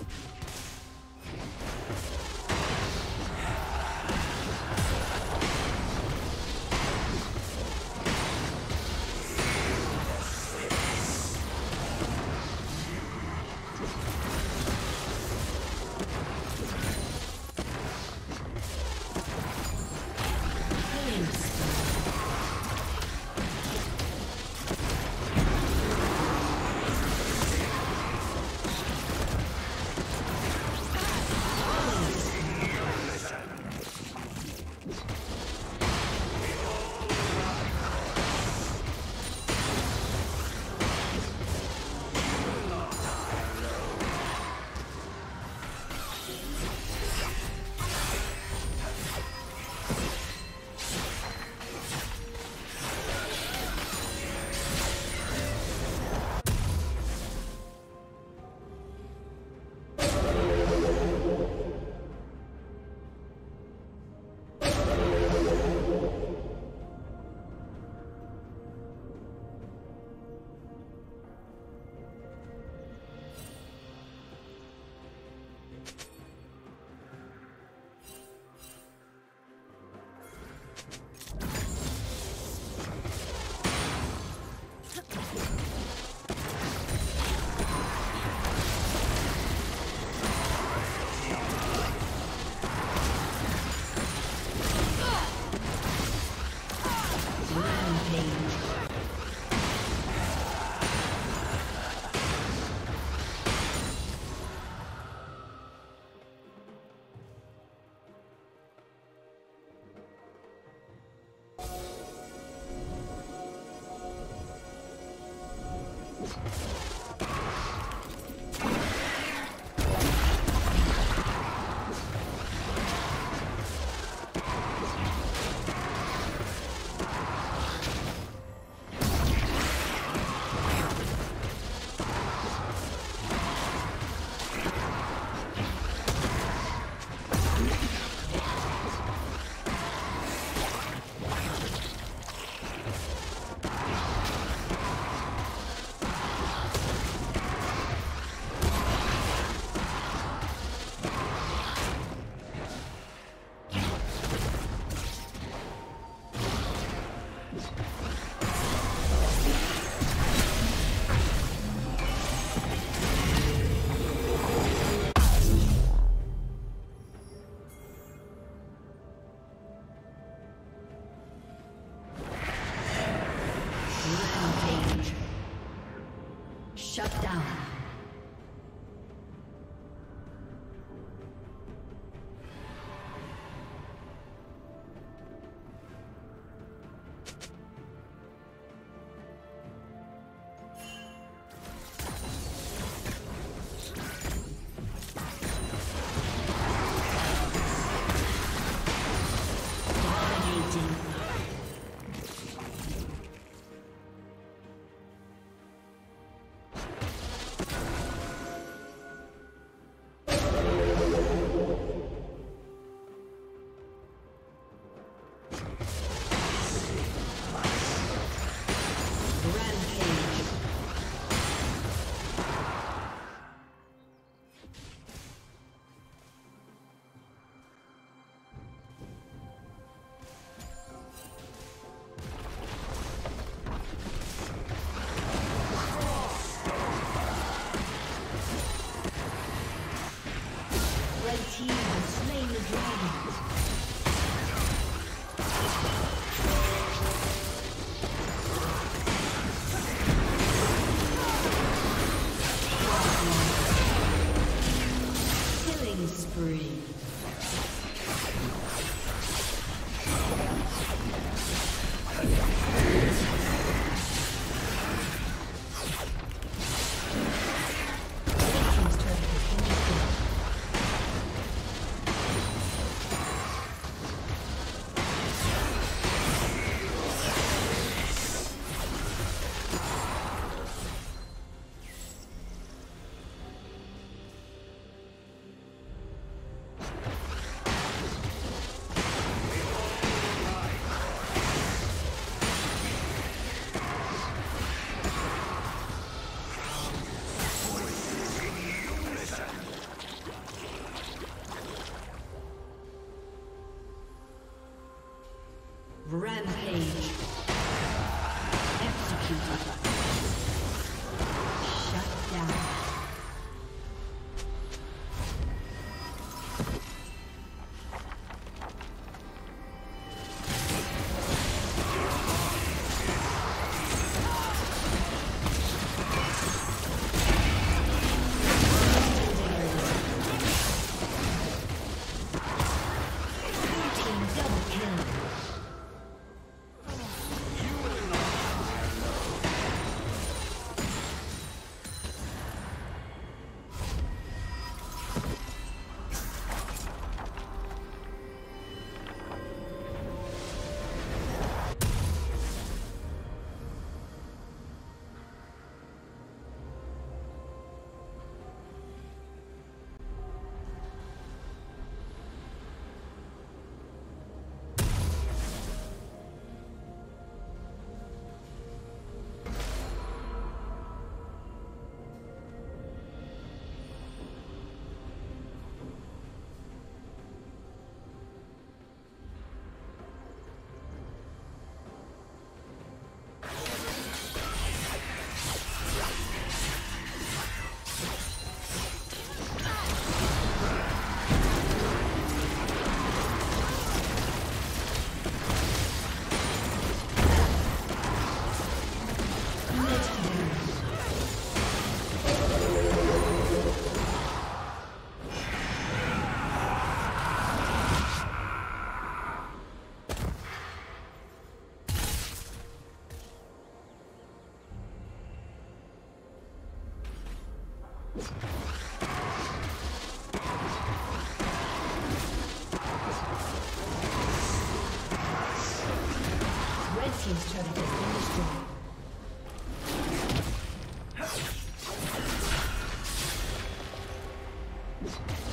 you Rampage. Executed. Down. destroyed.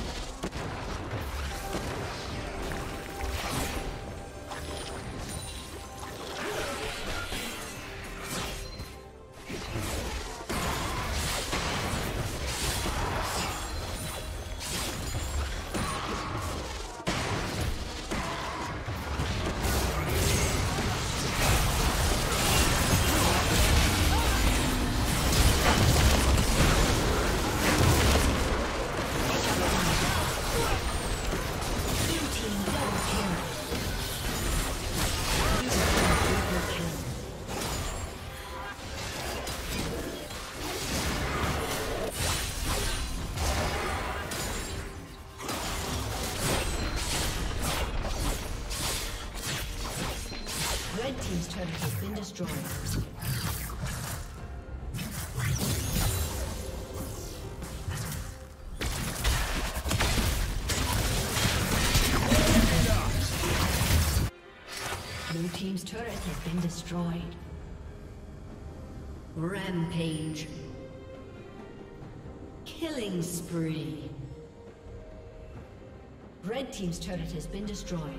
Blue Team's turret has been destroyed. Rampage. Killing spree. Red Team's turret has been destroyed.